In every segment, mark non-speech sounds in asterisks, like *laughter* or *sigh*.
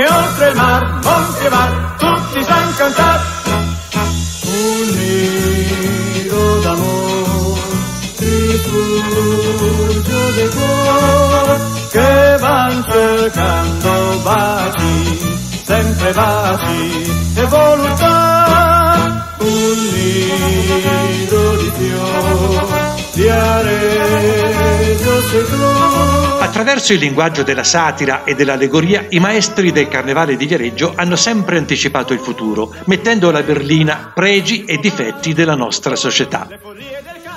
che oltre il mar, monti e mar, tutti san cantare. Un nido d'amore, rifugio del cuore, che van cercando baci, sempre baci e voluttà. Un nido di fiori, di tu. Attraverso il linguaggio della satira e dell'allegoria, i maestri del Carnevale di Viareggio hanno sempre anticipato il futuro, mettendo alla berlina pregi e difetti della nostra società.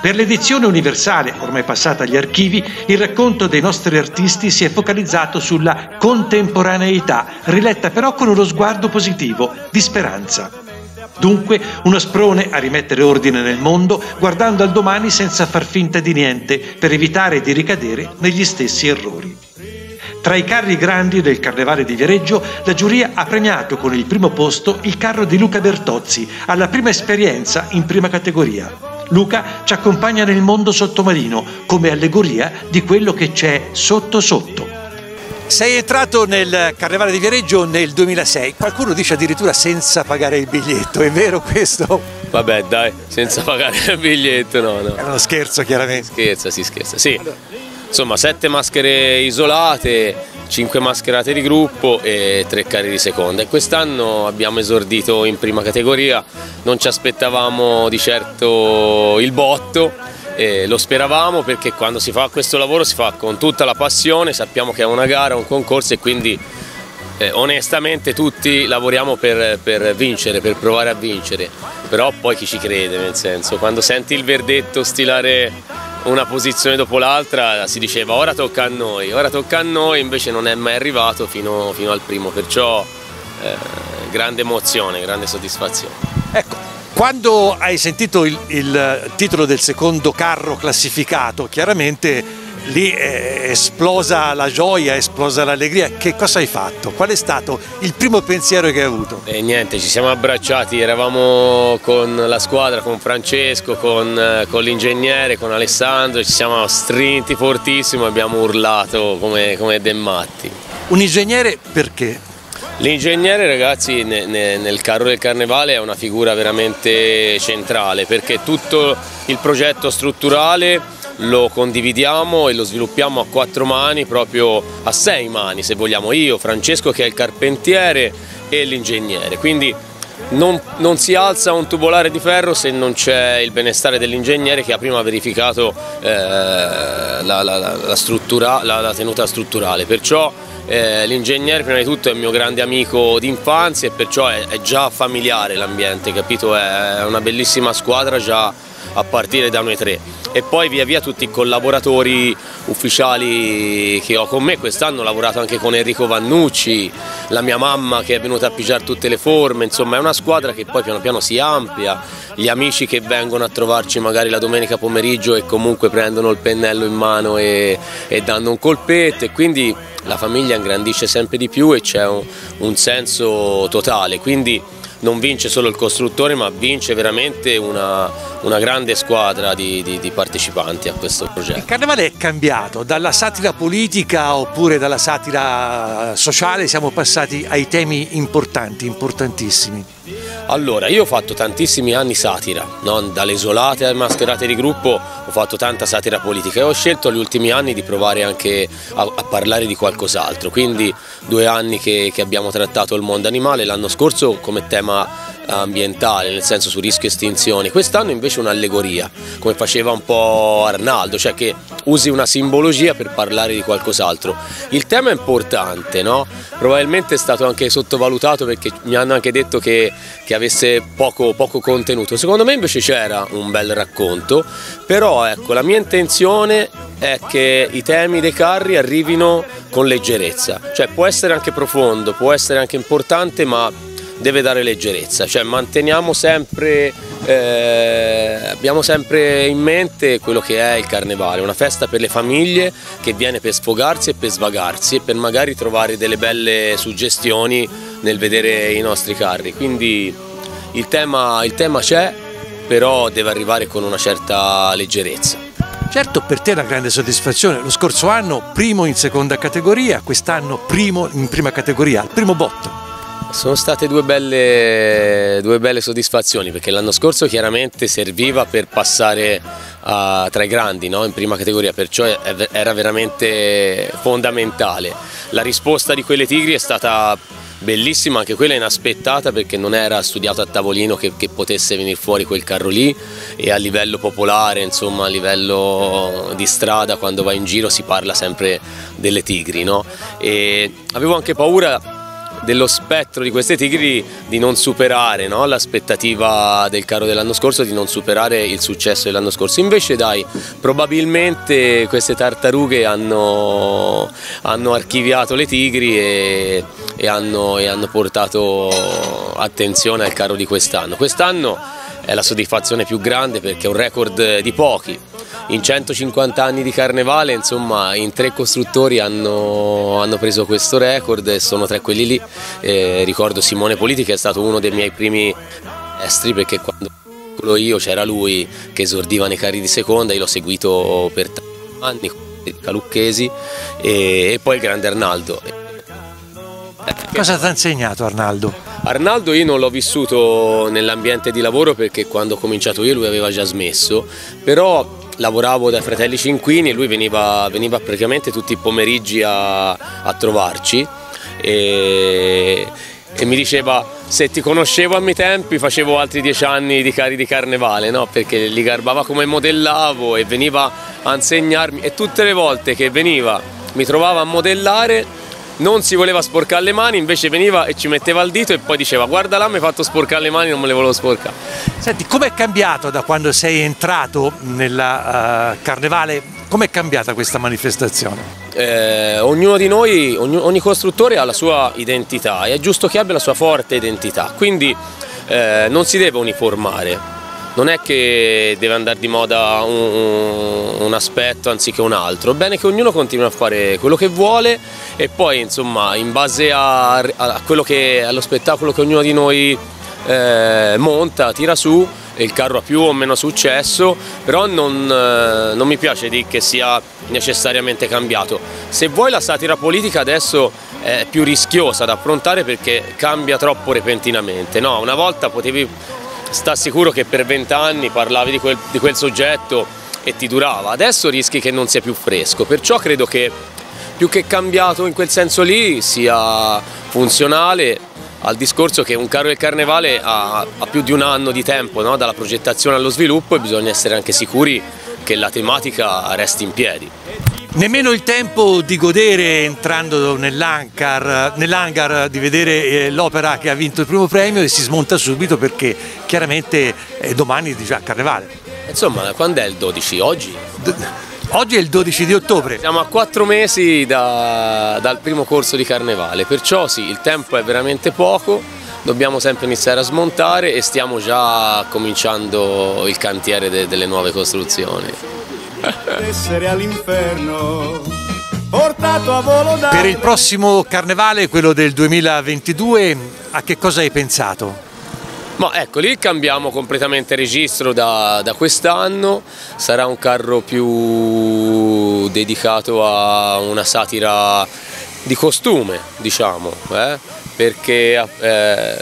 Per l'edizione universale, ormai passata agli archivi, il racconto dei nostri artisti si è focalizzato sulla contemporaneità, riletta però con uno sguardo positivo, di speranza. Dunque uno sprone a rimettere ordine nel mondo, guardando al domani senza far finta di niente, per evitare di ricadere negli stessi errori. Tra i carri grandi del Carnevale di Viareggio, la giuria ha premiato con il primo posto il carro di Luca Bertozzi, alla prima esperienza in prima categoria. Luca ci accompagna nel mondo sottomarino come allegoria di quello che c'è sotto sotto. Sei entrato nel Carnevale di Viareggio nel 2006, qualcuno dice addirittura senza pagare il biglietto, è vero questo? Vabbè dai, senza pagare il biglietto no, no. È uno scherzo chiaramente. Scherza, si scherza, sì. Insomma, sette maschere isolate, cinque mascherate di gruppo e tre carri di seconda. E quest'anno abbiamo esordito in prima categoria, non ci aspettavamo di certo il botto, e lo speravamo perché quando si fa questo lavoro si fa con tutta la passione, sappiamo che è una gara, un concorso e quindi eh, onestamente tutti lavoriamo per, per, vincere, per provare a vincere, però poi chi ci crede nel senso, quando senti il verdetto stilare una posizione dopo l'altra si diceva ora tocca a noi, ora tocca a noi, invece non è mai arrivato fino, fino al primo, perciò eh, grande emozione, grande soddisfazione. Ecco, quando hai sentito il, il titolo del secondo carro classificato, chiaramente lì è esplosa la gioia, è esplosa l'allegria. Che cosa hai fatto? Qual è stato il primo pensiero che hai avuto? E niente, ci siamo abbracciati, eravamo con la squadra, con Francesco, con, con l'ingegnere, con Alessandro, ci siamo strinti fortissimo e abbiamo urlato come, come dei matti. Un ingegnere perché? L'ingegnere ragazzi nel carro del carnevale è una figura veramente centrale perché tutto il progetto strutturale lo condividiamo e lo sviluppiamo a quattro mani, proprio a sei mani se vogliamo, io, Francesco che è il carpentiere e l'ingegnere, quindi non, non, si alza un tubolare di ferro se non c'è il benestare dell'ingegnere che ha prima verificato eh, la, la, la, struttura, la, tenuta strutturale, perciò eh, l'ingegnere prima di tutto è il mio grande amico d'infanzia e perciò è, è già familiare l'ambiente, capito? È una bellissima squadra già a partire da noi tre. E poi via via tutti i collaboratori ufficiali che ho con me, quest'anno ho lavorato anche con Enrico Vannucci, la mia mamma che è venuta a pigiare tutte le forme, insomma è una squadra che poi piano piano si amplia, gli amici che vengono a trovarci magari la domenica pomeriggio e comunque prendono il pennello in mano e, e danno un colpetto. E quindi la famiglia ingrandisce sempre di più e c'è un, un senso totale, quindi non vince solo il costruttore ma vince veramente una, una grande squadra di, di, di, partecipanti a questo progetto. Il carnevale è cambiato, dalla satira politica oppure dalla satira sociale siamo passati ai temi importanti, importantissimi. Allora, io ho fatto tantissimi anni satira, no? dalle isolate alle mascherate di gruppo ho fatto tanta satira politica e ho scelto negli ultimi anni di provare anche a, a parlare di qualcos'altro, quindi due anni che, che abbiamo trattato il mondo animale, l'anno scorso come tema ambientale, nel senso su rischio estinzione, quest'anno invece un'allegoria, come faceva un po' Arnaldo, cioè che usi una simbologia per parlare di qualcos'altro. Il tema è importante, no? probabilmente è stato anche sottovalutato perché mi hanno anche detto che, che avesse poco, poco contenuto, secondo me invece c'era un bel racconto, però ecco la mia intenzione è che i temi dei carri arrivino con leggerezza, cioè può essere anche profondo, può essere anche importante, ma deve dare leggerezza, cioè manteniamo sempre, eh, abbiamo sempre in mente quello che è il carnevale, una festa per le famiglie che viene per sfogarsi e per svagarsi e per magari trovare delle belle suggestioni nel vedere i nostri carri, quindi il tema, il tema c'è, però deve arrivare con una certa leggerezza. Certo, per te è una grande soddisfazione. Lo scorso anno primo in seconda categoria, quest'anno primo in prima categoria, al primo botto. Sono state due belle, due belle soddisfazioni perché l'anno scorso chiaramente serviva per passare a, tra i grandi no? in prima categoria, perciò era veramente fondamentale. La risposta di quelle Tigri è stata bellissima, anche quella inaspettata perché non era studiato a tavolino che, che, potesse venire fuori quel carro lì e a livello popolare, insomma a livello di strada quando vai in giro si parla sempre delle tigri. No? avevo anche paura dello spettro di queste tigri di non superare no? l'aspettativa del carro dell'anno scorso, di non superare il successo dell'anno scorso. Invece dai, probabilmente queste tartarughe hanno, hanno archiviato le tigri e, e, hanno, e hanno portato attenzione al carro di quest'anno. Quest'anno è la soddisfazione più grande perché è un record di pochi in 150 anni di carnevale insomma in tre costruttori hanno, hanno preso questo record e sono tre quelli lì eh, ricordo Simone Politi che è stato uno dei miei primi estri perché quando ero io c'era lui che esordiva nei carri di seconda io l'ho seguito per tanti anni Calucchesi e, e poi il grande Arnaldo Cosa ti ha insegnato Arnaldo? Arnaldo io non l'ho vissuto nell'ambiente di lavoro perché quando ho cominciato io lui aveva già smesso, però lavoravo dai fratelli Cinquini e lui veniva, veniva praticamente tutti i pomeriggi a, a trovarci e, e, mi diceva se ti conoscevo a miei tempi facevo altri dieci anni di cari di carnevale no? perché li garbava come modellavo e veniva a insegnarmi e tutte le volte che veniva mi trovava a modellare non si voleva sporcare le mani, invece veniva e ci metteva il dito e poi diceva guarda là mi hai fatto sporcare le mani, non me le volevo sporcare. Senti, com'è cambiato da quando sei entrato nel uh, carnevale? Com'è cambiata questa manifestazione? Eh, ognuno di noi, ogni, ogni, costruttore ha la sua identità e è giusto che abbia la sua forte identità, quindi eh, non si deve uniformare non è che deve andare di moda un, un, aspetto anziché un altro, è bene che ognuno continui a fare quello che vuole e poi insomma in base a, a che, allo spettacolo che ognuno di noi eh, monta, tira su, il carro ha più o meno successo, però non, eh, non mi piace dire che sia necessariamente cambiato. Se vuoi la satira politica adesso è più rischiosa da affrontare perché cambia troppo repentinamente, no? una volta potevi sta sicuro che per vent'anni parlavi di quel, di quel soggetto e ti durava, adesso rischi che non sia più fresco, perciò credo che più che cambiato in quel senso lì sia funzionale al discorso che un carro del carnevale ha, ha più di un anno di tempo no? dalla progettazione allo sviluppo e bisogna essere anche sicuri che la tematica resti in piedi. Nemmeno il tempo di godere entrando nell'hangar, nell di vedere eh, l'opera che ha vinto il primo premio e si smonta subito perché chiaramente eh, domani è già carnevale. Insomma, quando è il 12? Oggi? Oggi è il 12 di ottobre. Siamo a quattro mesi da, dal primo corso di carnevale, perciò sì, il tempo è veramente poco, dobbiamo sempre iniziare a smontare e stiamo già cominciando il cantiere de, delle nuove costruzioni essere all'inferno portato a volo da... Per il prossimo carnevale, quello del 2022, a che cosa hai pensato? Ma ecco, lì cambiamo completamente registro da, da quest'anno, sarà un carro più dedicato a una satira di costume, diciamo. Eh? Perché eh,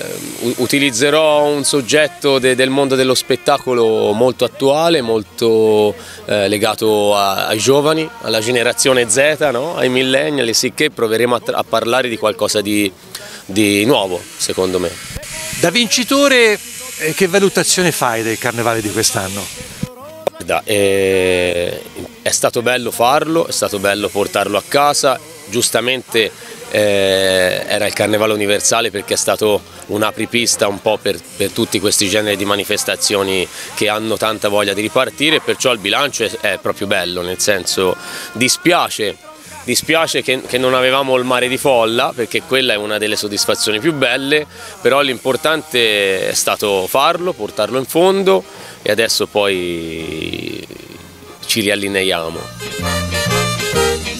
utilizzerò un soggetto de, del mondo dello spettacolo molto attuale, molto eh, legato a, ai giovani, alla generazione Z, no? ai millennial, sicché proveremo a, a, parlare di qualcosa di, di, nuovo, secondo me. Da vincitore, eh, che valutazione fai del carnevale di quest'anno? Guarda, è, è stato bello farlo, è stato bello portarlo a casa, giustamente eh, era il Carnevale Universale perché è stato un apripista un po' per, per, tutti questi generi di manifestazioni che hanno tanta voglia di ripartire perciò il bilancio è, è proprio bello, nel senso dispiace dispiace che, che, non avevamo il mare di folla perché quella è una delle soddisfazioni più belle, però l'importante è stato farlo, portarlo in fondo e adesso poi ci riallineiamo.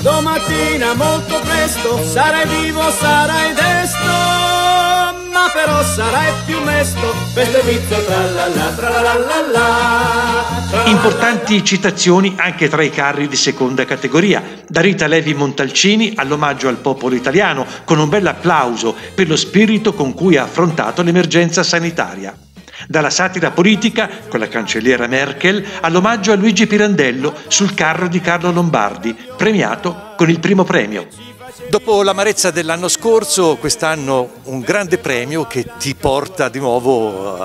Domattina molto presto sarai vivo, sarai desto, ma però sarai più mesto, questo è vizio tra la la tra la la la la. Importanti citazioni anche tra i carri di seconda categoria, da Rita Levi Montalcini all'omaggio al popolo italiano, con un bel applauso per lo spirito con cui ha affrontato l'emergenza sanitaria. Dalla satira politica, con la cancelliera Merkel, all'omaggio a Luigi Pirandello sul carro di Carlo Lombardi, premiato con il primo premio. Dopo l'amarezza dell'anno scorso, quest'anno un grande premio che ti porta di nuovo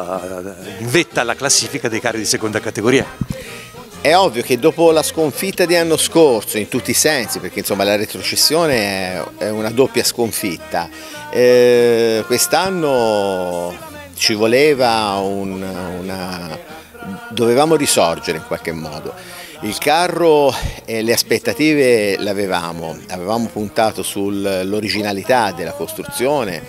in vetta alla classifica dei carri di seconda categoria. È ovvio che dopo la sconfitta di anno scorso, in tutti i sensi, perché insomma la retrocessione è una doppia sconfitta, eh, quest'anno ci voleva un, una... dovevamo risorgere in qualche modo. Il carro e le aspettative l'avevamo, avevamo puntato sull'originalità della costruzione,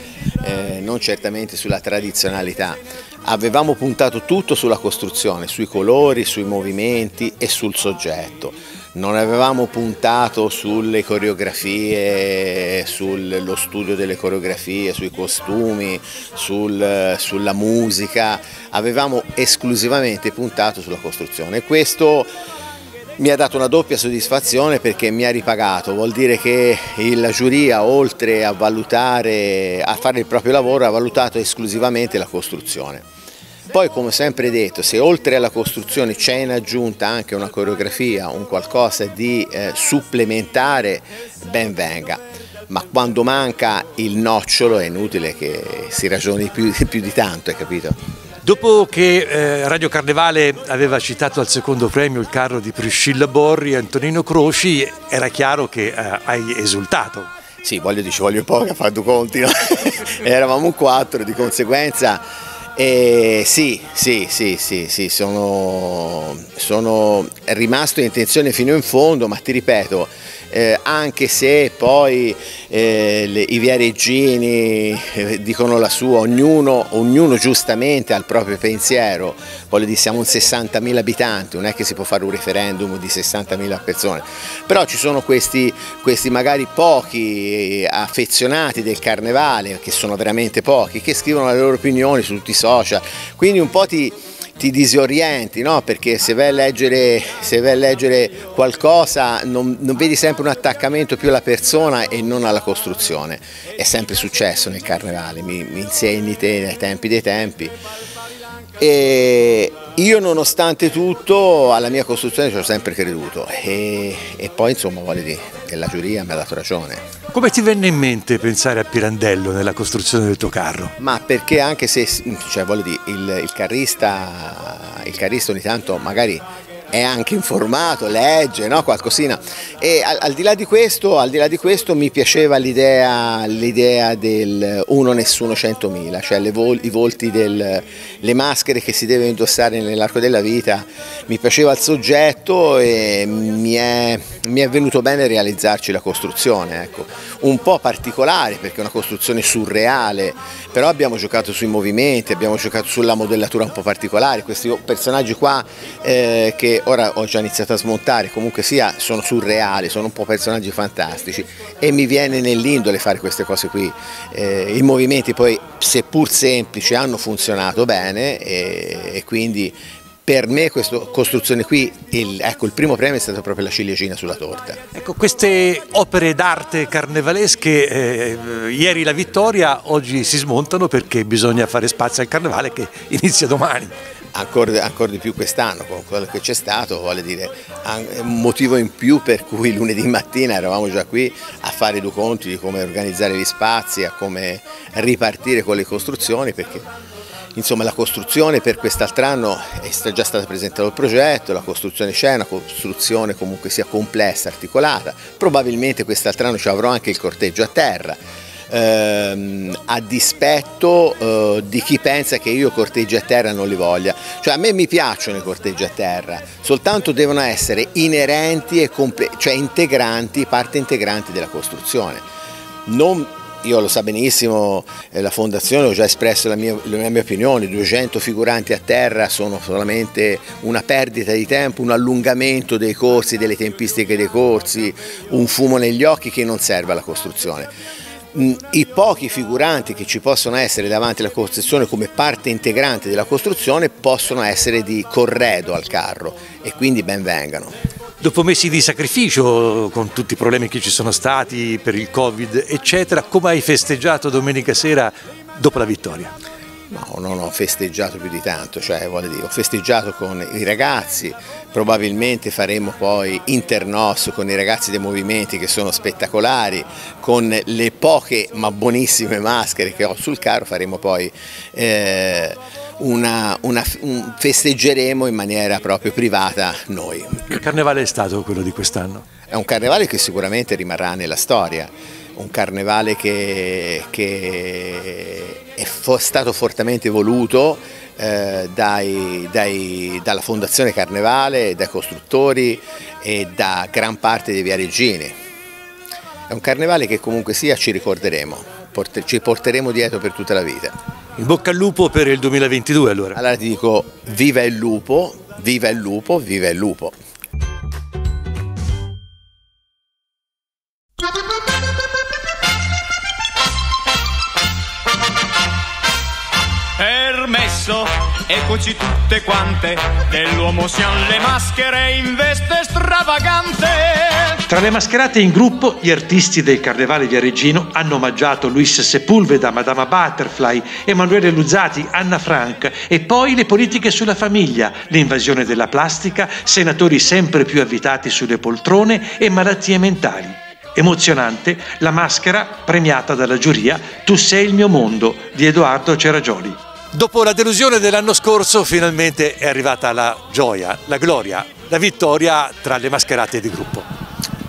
eh, non certamente sulla tradizionalità. Avevamo puntato tutto sulla costruzione, sui colori, sui movimenti e sul soggetto. Non avevamo puntato sulle coreografie, sullo studio delle coreografie, sui costumi, sul, sulla musica, avevamo esclusivamente puntato sulla costruzione. Questo mi ha dato una doppia soddisfazione perché mi ha ripagato, vuol dire che la giuria oltre a valutare, a fare il proprio lavoro ha valutato esclusivamente la costruzione. Poi come sempre detto, se oltre alla costruzione c'è in aggiunta anche una coreografia, un qualcosa di eh, supplementare, ben venga. Ma quando manca il nocciolo è inutile che si ragioni più, *laughs* più di tanto, hai capito? Dopo che eh, Radio Carnevale aveva citato al secondo premio il carro di Priscilla Borri e Antonino Croci, era chiaro che eh, hai esultato. Sì, voglio dire, ci voglio poco a fare due conti, no? *laughs* eravamo un quattro, di conseguenza eh, sì, sì, sì, sì, sì sono, sono rimasto in intenzione fino in fondo, ma ti ripeto, eh, anche se poi eh, le, i viareggini eh, dicono la sua, ognuno, ognuno, giustamente ha il proprio pensiero, voglio dire siamo un 60.000 abitanti, non è che si può fare un referendum di 60.000 persone, però ci sono questi, questi magari pochi affezionati del carnevale, che sono veramente pochi, che scrivono le loro opinioni su tutti i social, quindi un po' ti ti disorienti, no? perché se vai a leggere, vai a leggere qualcosa non, non, vedi sempre un attaccamento più alla persona e non alla costruzione. È sempre successo nel carnevale, mi, mi insegni te nei tempi dei tempi. E io nonostante tutto alla mia costruzione ci ho sempre creduto e, e poi insomma voglio dire che la giuria mi ha dato ragione. Come ti venne in mente pensare a Pirandello nella costruzione del tuo carro? Ma perché anche se, cioè voglio dire, il, il, carrista, il carrista ogni tanto magari è anche informato, legge, no? qualcosina. E al, al, di là di questo, al di là di questo mi piaceva l'idea, l'idea del uno nessuno centomila, cioè le vol, i volti del, le maschere che si deve indossare nell'arco della vita. Mi piaceva il soggetto e mi è, mi è venuto bene realizzarci la costruzione, ecco. Un po' particolare perché è una costruzione surreale, però abbiamo giocato sui movimenti, abbiamo giocato sulla modellatura un po' particolare, questi personaggi qua eh, che ora ho già iniziato a smontare, comunque sia sono surreali, sono un po' personaggi fantastici e mi viene nell'indole fare queste cose qui. Eh, I movimenti poi seppur semplici hanno funzionato bene e, e quindi per me questa costruzione qui, il, ecco, il primo premio è stato proprio la ciliegina sulla torta. Ecco, queste opere d'arte carnevalesche, eh, ieri la vittoria, oggi si smontano perché bisogna fare spazio al carnevale che *laughs* inizia domani ancora, ancora, di più quest'anno con quello che c'è stato, vuole dire un motivo in più per cui lunedì mattina eravamo già qui a fare due conti di come organizzare gli spazi, a come ripartire con le costruzioni perché insomma la costruzione per quest'altro anno è già stato presentato il progetto, la costruzione c'è, una costruzione comunque sia complessa, articolata, probabilmente quest'altro anno ci avrò anche il corteggio a terra ehm, a dispetto eh, di chi pensa che io corteggi a terra non li voglia. Cioè a me mi piacciono i corteggi a terra, soltanto devono essere inerenti e cioè integranti, parte integranti della costruzione. Non io lo sa benissimo, eh, la fondazione ho già espresso la mia, la mia, opinione, 200 figuranti a terra sono solamente una perdita di tempo, un allungamento dei corsi, delle tempistiche dei corsi, un fumo negli occhi che non serve alla costruzione i pochi figuranti che ci possono essere davanti alla costruzione come parte integrante della costruzione possono essere di corredo al carro e quindi ben vengano. Dopo mesi di sacrificio, con tutti i problemi che ci sono stati per il Covid, eccetera, come hai festeggiato domenica sera dopo la vittoria? No, non ho festeggiato più di tanto, cioè dire, ho festeggiato con i ragazzi, probabilmente faremo poi internos con i ragazzi dei movimenti che sono spettacolari, con le poche ma buonissime maschere che ho sul carro faremo poi eh, una, una, un, festeggeremo in maniera proprio privata noi. Che carnevale è stato quello di quest'anno? È un carnevale che sicuramente rimarrà nella storia, un carnevale che, che è stato fortemente voluto eh, dai, dai, dalla Fondazione Carnevale, dai costruttori e da gran parte dei viareggini. È un carnevale che comunque sia ci ricorderemo, ci porteremo dietro per tutta la vita. In bocca al lupo per il 2022 allora. Allora ti dico viva il lupo, viva il lupo, viva il lupo. Permesso, eccoci tutte quante, dell'uomo siamo le maschere in veste stravagante. Tra le mascherate in gruppo, gli artisti del Carnevale Viareggino hanno omaggiato Luis Sepulveda, Madama Butterfly, Emanuele Luzzati, Anna Frank e poi le politiche sulla famiglia, l'invasione della plastica, senatori sempre più avvitati sulle poltrone e malattie mentali. Emozionante la maschera premiata dalla giuria Tu sei il mio mondo di Edoardo Ceragioli. Dopo la delusione dell'anno scorso finalmente è arrivata la gioia, la gloria, la vittoria tra le mascherate di gruppo.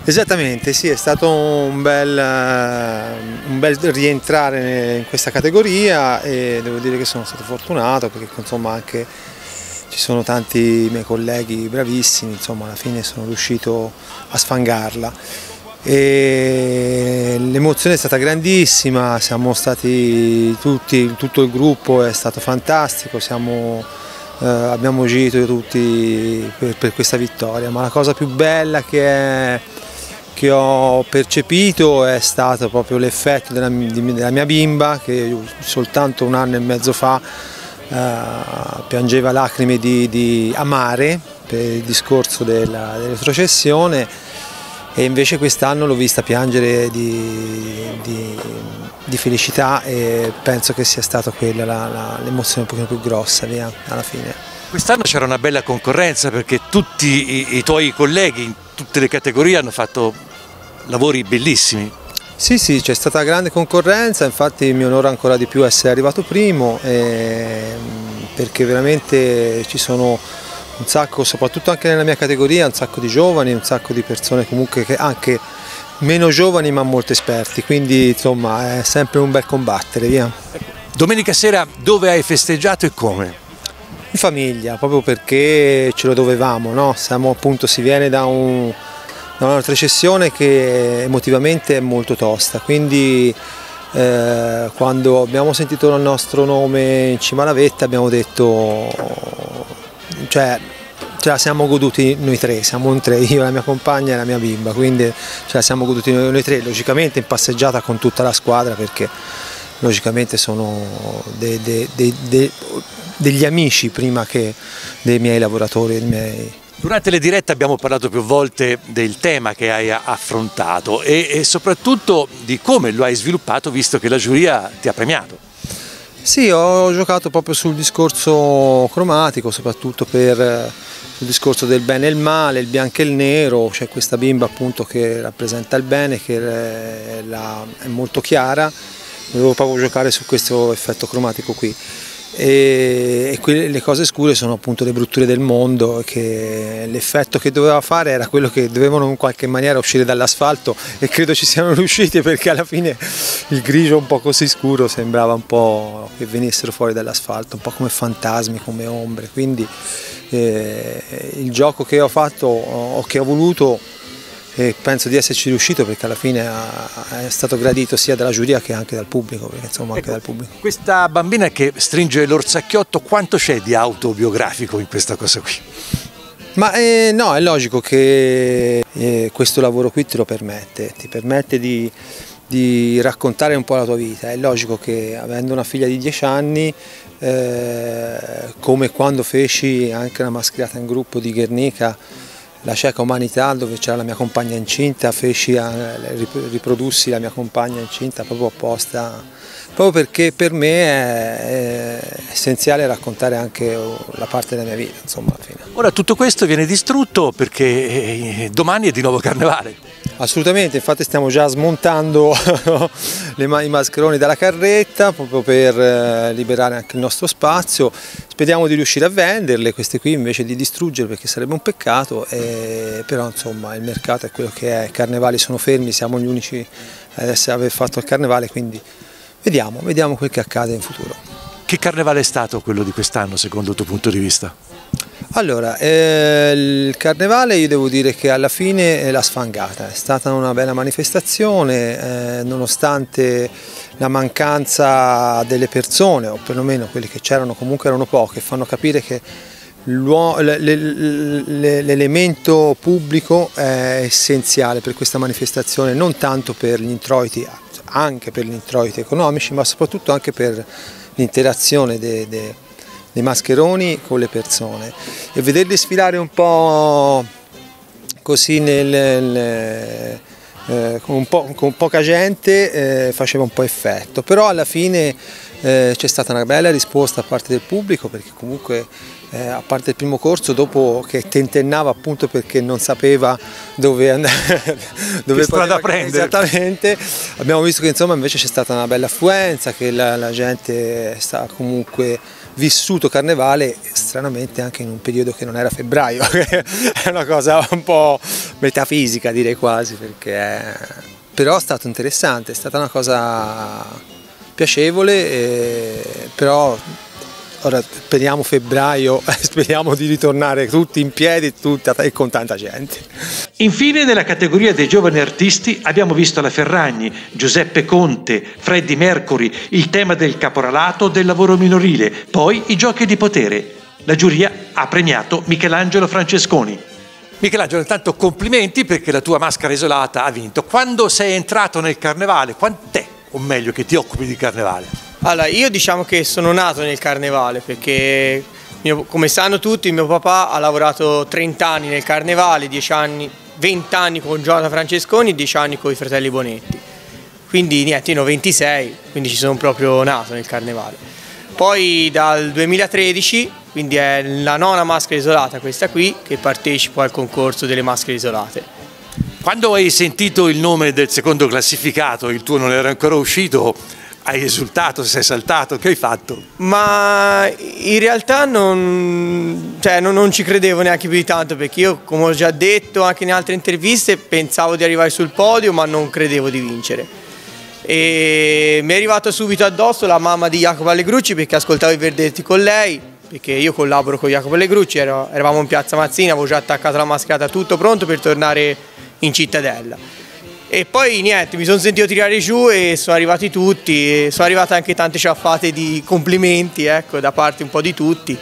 Esattamente, sì, è stato un bel, uh, un bel, rientrare in questa categoria e devo dire che sono stato fortunato perché insomma anche ci sono tanti miei colleghi bravissimi, insomma alla fine sono riuscito a sfangarla. L'emozione è stata grandissima, siamo stati tutti, tutto il gruppo è stato fantastico, siamo, eh, abbiamo girato tutti per, per, questa vittoria, ma la cosa più bella che è che ho percepito è stato proprio l'effetto della, della, mia bimba che soltanto un anno e mezzo fa eh, piangeva lacrime di, di, amare per il discorso della, dell'elettrocessione e invece quest'anno l'ho vista piangere di, di, di, felicità e penso che sia stata quella l'emozione un pochino più grossa via, alla fine. Quest'anno c'era una bella concorrenza perché tutti i, i tuoi colleghi in tutte le categorie hanno fatto lavori bellissimi. Sì, sì, c'è stata grande concorrenza, infatti mi onora ancora di più essere arrivato primo eh, perché veramente ci sono un sacco, soprattutto anche nella mia categoria, un sacco di giovani, un sacco di persone comunque che anche meno giovani ma molto esperti, quindi insomma è sempre un bel combattere, via. Domenica sera dove hai festeggiato e come? In famiglia, proprio perché ce lo dovevamo, no? Siamo, appunto, si viene da un, una retrocessione che emotivamente è molto tosta, quindi eh, quando abbiamo sentito il nostro nome in cima alla vetta abbiamo detto, cioè ce la siamo goduti noi tre, siamo in tre, io, la mia compagna e la mia bimba, quindi ce la siamo goduti noi tre, logicamente in passeggiata con tutta la squadra perché logicamente sono de, de, de, degli amici prima che dei miei lavoratori, dei miei Durante le dirette abbiamo parlato più volte del tema che hai affrontato e, e, soprattutto di come lo hai sviluppato visto che la giuria ti ha premiato. Sì, ho giocato proprio sul discorso cromatico, soprattutto per eh, il discorso del bene e il male, il bianco e il nero, c'è questa bimba appunto che rappresenta il bene, che è, è molto chiara, volevo proprio giocare su questo effetto cromatico qui e, e le cose scure sono appunto le brutture del mondo che l'effetto che doveva fare era quello che dovevano in qualche maniera uscire dall'asfalto e credo ci siano *laughs* riusciti perché alla fine il grigio un po' così scuro sembrava un po' che venissero fuori dall'asfalto, un po' come fantasmi, come ombre, quindi eh, il gioco che ho fatto o che ho voluto e penso di esserci riuscito perché alla fine è stato gradito sia dalla giuria che anche dal pubblico, insomma, ecco, dal pubblico. Questa bambina che stringe l'orsacchiotto, quanto c'è di autobiografico in questa cosa qui? Ma eh, no, è logico che eh, questo lavoro qui te lo permette, ti permette di, di raccontare un po' la tua vita. È logico che avendo una figlia di 10 anni, eh, come quando feci anche una mascherata in gruppo di Guernica, la cieca umanità dove c'era la mia compagna incinta, feci, eh, riprodussi la mia compagna incinta proprio apposta, proprio perché per me è, è essenziale raccontare anche la parte della mia vita. Insomma, Ora tutto questo viene distrutto perché eh, domani è di nuovo carnevale. Assolutamente, infatti stiamo già smontando *laughs* i mascheroni dalla carretta proprio per eh, liberare anche il nostro spazio. Speriamo di riuscire a venderle queste qui invece di distruggerle perché sarebbe un peccato, eh, però insomma il mercato è quello che è, i carnevali sono fermi, siamo gli unici ad aver fatto il carnevale, quindi vediamo, vediamo quel che accade in futuro. Che carnevale è stato quello di quest'anno secondo il tuo punto di vista? Allora, eh, il carnevale io devo dire che alla fine è la sfangata, è stata una bella manifestazione, eh, nonostante la mancanza delle persone, o perlomeno quelle che c'erano comunque erano poche, fanno capire che l'elemento pubblico è essenziale per questa manifestazione, non tanto per gli introiti, anche per gli introiti economici, ma soprattutto anche per l'interazione dei de, dei mascheroni con le persone e vederli sfilare un po' così nel, nel, eh, con, po', con, poca gente eh, faceva un po' effetto, però alla fine eh, c'è stata una bella risposta da parte del pubblico perché comunque eh, a parte il primo corso dopo che tentennava appunto perché non sapeva dove andare *laughs* dove strada prendere. Esattamente. Abbiamo visto che insomma invece c'è stata una bella affluenza che la, la gente sta comunque vissuto carnevale stranamente anche in un periodo che non era febbraio, *laughs* è una cosa un po' metafisica direi quasi, perché però è stato interessante, è stata una cosa piacevole, però Ora speriamo febbraio, *laughs* speriamo di ritornare tutti in piedi tutta, e con tanta gente. Infine nella categoria dei giovani artisti abbiamo visto la Ferragni, Giuseppe Conte, Freddy Mercury, il tema del caporalato del lavoro minorile, poi i giochi di potere. La giuria ha premiato Michelangelo Francesconi. Michelangelo, intanto complimenti perché la tua maschera isolata ha vinto. Quando sei entrato nel carnevale, quant'è, o meglio, che ti occupi di carnevale? Allora, io diciamo che sono nato nel carnevale perché, mio, come sanno tutti, mio papà ha lavorato 30 anni nel carnevale, 10 anni, 20 anni con Giovanna Francesconi e 10 anni con i fratelli Bonetti. Quindi niente, io ne ho 26, quindi ci sono proprio nato nel carnevale. Poi dal 2013, quindi è la nona maschera isolata questa qui, che partecipo al concorso delle maschere isolate. Quando hai sentito il nome del secondo classificato, il tuo non era ancora uscito, hai esultato, sei saltato, che hai fatto? Ma in realtà non, cioè, non, non, ci credevo neanche più di tanto perché io, come ho già detto anche in altre interviste, pensavo di arrivare sul podio ma non credevo di vincere. E mi è arrivata subito addosso la mamma di Jacopo Allegrucci perché ascoltavo i verdetti con lei, perché io collaboro con Jacopo Allegrucci, eravamo in piazza Mazzina, avevo già attaccato la mascherata, tutto pronto per tornare in cittadella e poi niente, mi sono sentito tirare giù e sono arrivati tutti, sono arrivate anche tante ciaffate di complimenti ecco, da parte un po' di tutti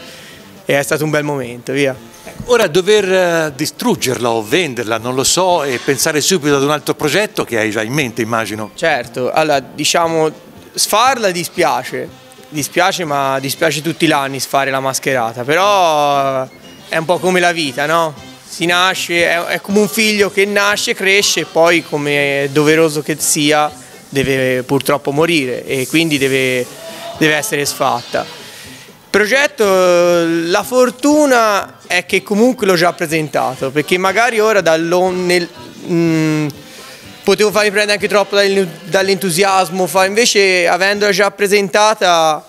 e è stato un bel momento, via. Ora dover eh, distruggerla o venderla, non lo so, e pensare subito ad un altro progetto che hai già in mente, immagino. Certo, allora diciamo, sfarla dispiace, dispiace ma dispiace tutti gli anni sfare la mascherata, però è un po' come la vita, no? Si nasce, è, è, come un figlio che nasce, cresce e poi come è doveroso che sia deve purtroppo morire e quindi deve, deve essere sfatta. Il progetto, la fortuna è che comunque l'ho già presentato perché magari ora nel, mh, mm, potevo farmi prendere anche troppo dall'entusiasmo, invece avendola già presentata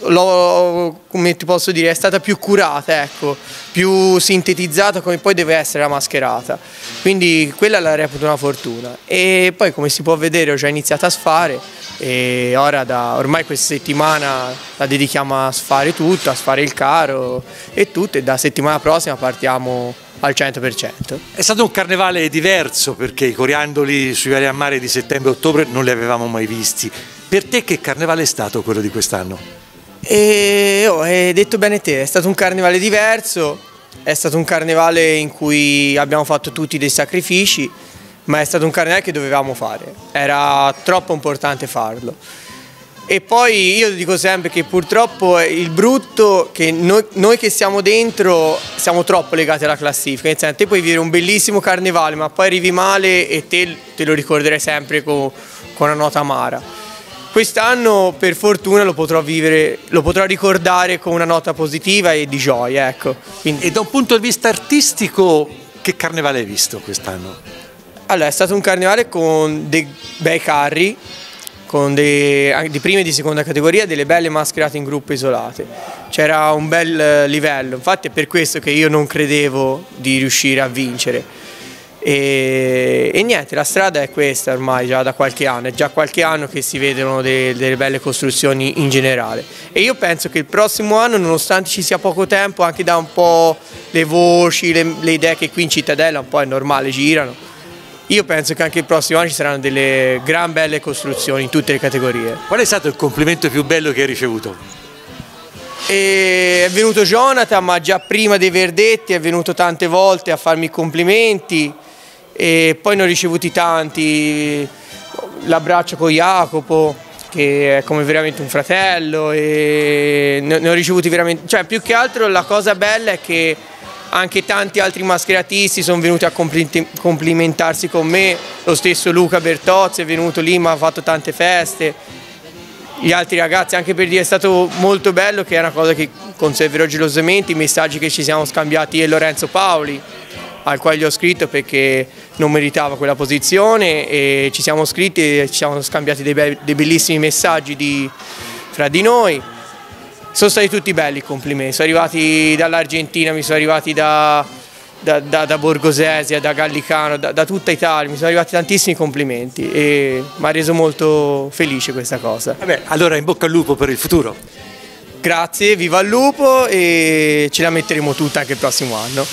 come ti posso dire, è stata più curata, ecco, più sintetizzata come poi deve essere la mascherata. Quindi quella la reputo una fortuna. E poi come si può vedere ho già iniziato a sfare e ora da ormai questa settimana la dedichiamo a sfare tutto, a sfare il caro e tutto e da settimana prossima partiamo al 100%. È stato un carnevale diverso perché i coriandoli sui vari a mare di settembre e ottobre non li avevamo mai visti. Per te che carnevale è stato quello di quest'anno? E oh, detto bene te, è stato un carnevale diverso, è stato un carnevale in cui abbiamo fatto tutti dei sacrifici, ma è stato un carnevale che dovevamo fare, era troppo importante farlo. E poi io dico sempre che purtroppo il brutto che noi, noi, che siamo dentro siamo troppo legati alla classifica, nel senso te puoi vivere un bellissimo carnevale ma poi arrivi male e te, te lo ricorderai sempre con, con una nota amara. Quest'anno per fortuna lo potrò vivere, lo potrò ricordare con una nota positiva e di gioia. Ecco. Quindi... E da un punto di vista artistico che carnevale hai visto quest'anno? Allora, è stato un carnevale con dei bei carri, con dei, di prima e di seconda categoria delle belle mascherate in gruppo isolate. C'era un bel eh, livello, infatti è per questo che io non credevo di riuscire a vincere. E, e, niente, la strada è questa ormai già da qualche anno, è già qualche anno che si vedono de, delle belle costruzioni in generale e io penso che il prossimo anno, nonostante ci sia poco tempo, anche da un po' le voci, le, le idee che qui in cittadella un po' è normale girano, io penso che anche il prossimo anno ci saranno delle gran belle costruzioni in tutte le categorie. Qual è stato il complimento più bello che hai ricevuto? E è venuto Jonathan, ma già prima dei Verdetti è venuto tante volte a farmi complimenti e poi ne ho ricevuti tanti, l'abbraccio con Jacopo che è come veramente un fratello e ne ho ricevuti veramente, cioè più che altro la cosa bella è che anche tanti altri mascheratisti sono venuti a complimentarsi con me, lo stesso Luca Bertozzi è venuto lì, ma ha fatto tante feste, gli altri ragazzi, anche per dire è stato molto bello che è una cosa che conserverò gelosamente, i messaggi che ci siamo scambiati e Lorenzo Paoli, al quale gli ho scritto perché non meritava quella posizione e ci siamo scritti e ci siamo scambiati dei, be dei bellissimi messaggi di, fra di noi sono stati tutti belli i complimenti, sono arrivati dall'Argentina, mi sono arrivati da, da, da, da Borgosesia, da Gallicano, da, da, tutta Italia, mi sono arrivati tantissimi complimenti e mi ha reso molto felice questa cosa. Vabbè, allora in bocca al lupo per il futuro. Grazie, viva il lupo e ce la metteremo tutta anche il prossimo anno.